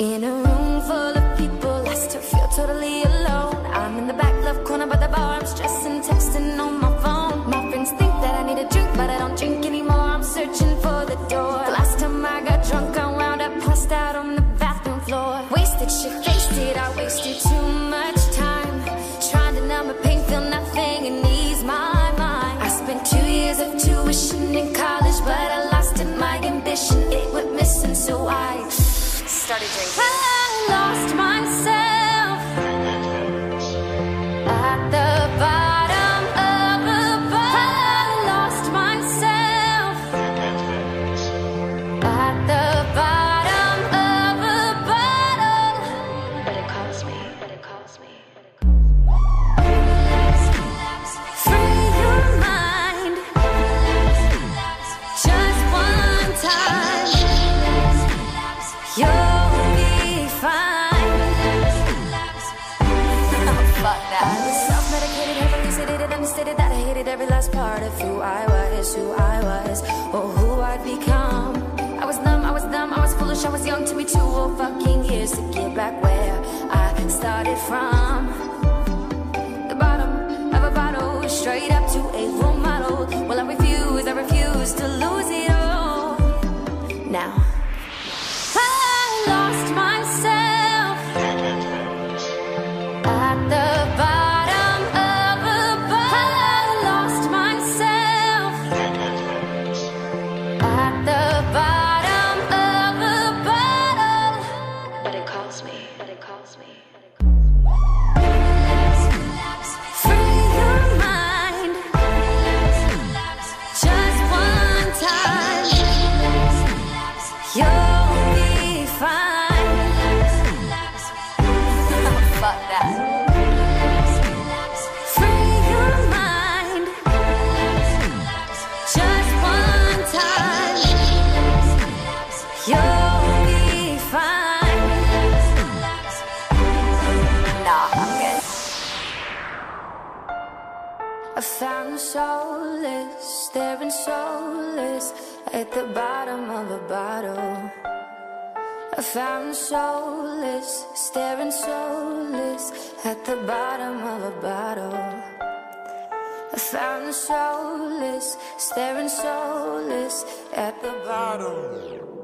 In a room full of people, I still feel totally alone. I'm in the back left corner by the bar, I'm stressing, texting on my phone. My friends think that I need a drink, but I don't drink anymore. I'm searching for the door. The last time I got drunk, I wound up passed out on the bathroom floor. Wasted shit, faced it, I wasted too much Fuck I was self-medicated, heavily sedated, understated that I hated every last part of who I was, who I was, or who I'd become. I was numb, I was dumb, I was foolish, I was young. Took me two whole fucking years to get back where I started from. The bottom of a bottle, straight up to a role model. Well, I refuse, I refuse to lose it all. Now, I found solace, staring soulless at the bottom of a bottle. I found solace, staring soulless at the bottom of a bottle. I found solace, staring soulless at the bottom.